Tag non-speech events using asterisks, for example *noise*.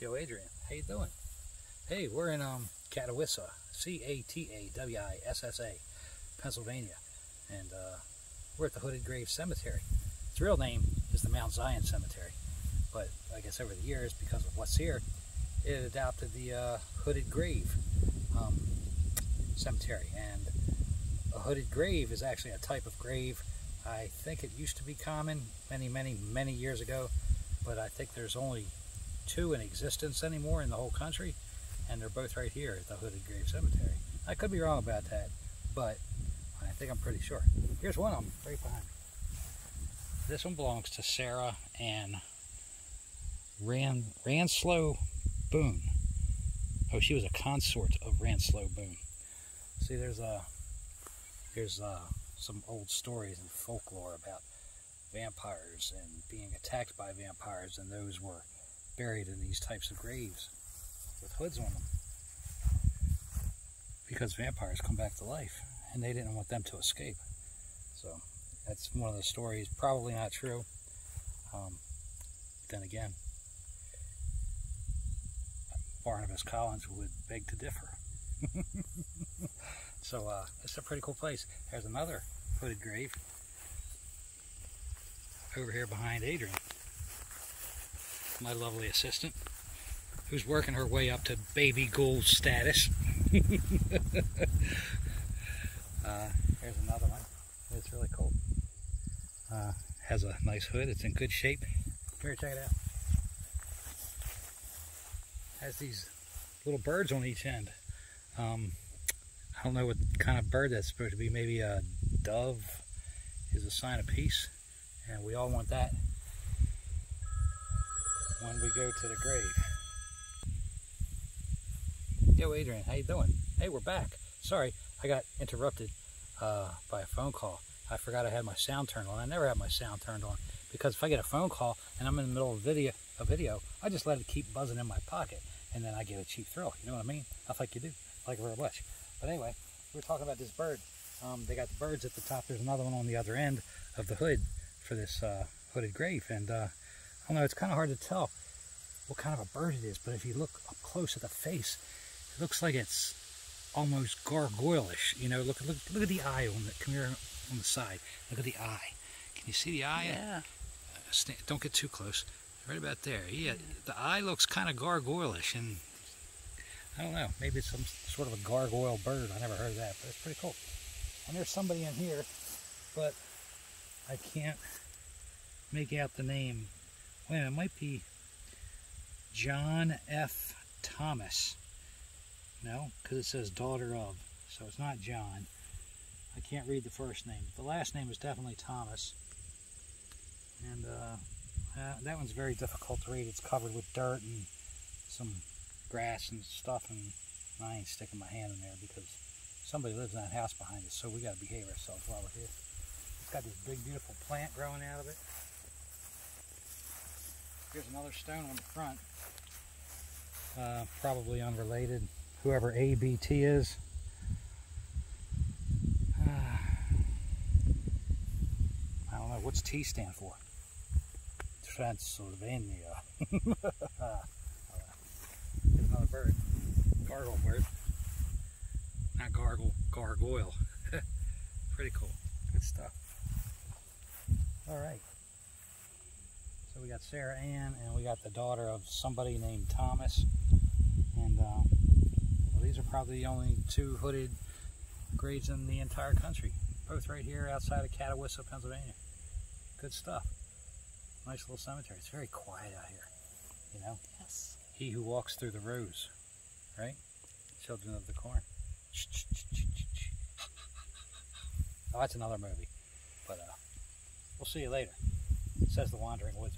Yo, Adrian, how you doing? Hey, we're in um Catawissa, C-A-T-A-W-I-S-S-A, Pennsylvania, and uh, we're at the Hooded Grave Cemetery. Its real name is the Mount Zion Cemetery, but I guess over the years, because of what's here, it adopted the uh, Hooded Grave um, Cemetery, and a hooded grave is actually a type of grave. I think it used to be common many, many, many years ago, but I think there's only two in existence anymore in the whole country, and they're both right here at the Hooded Grave Cemetery. I could be wrong about that, but I think I'm pretty sure. Here's one of them right behind me. This one belongs to Sarah Ann Ran Ranslow Boone. Oh, she was a consort of Ranslow Boone. See, there's a there's uh, some old stories and folklore about vampires and being attacked by vampires, and those were buried in these types of graves with hoods on them because vampires come back to life and they didn't want them to escape. So that's one of the stories, probably not true. Um, then again, Barnabas Collins would beg to differ. *laughs* so uh, it's a pretty cool place. There's another hooded grave over here behind Adrian my lovely assistant, who's working her way up to baby ghoul status. *laughs* uh, here's another one. It's really cool. Uh, has a nice hood. It's in good shape. Here, check it out. Has these little birds on each end. Um, I don't know what kind of bird that's supposed to be. Maybe a dove is a sign of peace, and we all want that when we go to the grave. Yo, Adrian, how you doing? Hey, we're back. Sorry, I got interrupted uh, by a phone call. I forgot I had my sound turned on. I never have my sound turned on because if I get a phone call and I'm in the middle of a video, a video, I just let it keep buzzing in my pocket and then I get a cheap thrill. You know what I mean? I think you do. I like it very much. But anyway, we are talking about this bird. Um, they got the birds at the top. There's another one on the other end of the hood for this uh, hooded grave. And uh, I don't know, it's kind of hard to tell what kind of a bird it is, but if you look up close at the face, it looks like it's almost gargoyle-ish. You know, look, look, look at the eye on the, come here on the side. Look at the eye. Can you see the eye? Yeah. Uh, don't get too close. Right about there. Yeah, the eye looks kind of gargoyle-ish, and I don't know, maybe it's some sort of a gargoyle bird. I never heard of that, but it's pretty cool. And there's somebody in here, but I can't make out the name Wait, it might be John F. Thomas. No, because it says daughter of, so it's not John. I can't read the first name. The last name is definitely Thomas. And uh, uh, that one's very difficult to read. It's covered with dirt and some grass and stuff, and I ain't sticking my hand in there because somebody lives in that house behind us, so we got to behave ourselves while we're here. It's got this big, beautiful plant growing out of it. Here's another stone on the front. Uh, probably unrelated. Whoever ABT is. Uh, *sighs* I don't know. What's T stand for? Transylvania. *laughs* Here's another bird. Gargle bird. Not gargle, gargoyle. *laughs* Pretty cool. Good stuff. All right. So we got Sarah Ann and we got the daughter of somebody named Thomas. And uh, well, these are probably the only two hooded graves in the entire country. Both right here outside of Catawissa, Pennsylvania. Good stuff. Nice little cemetery. It's very quiet out here, you know? Yes. He who walks through the rows, right? Children of the Corn. Oh, that's another movie. But uh, we'll see you later says the Wandering Woodsman.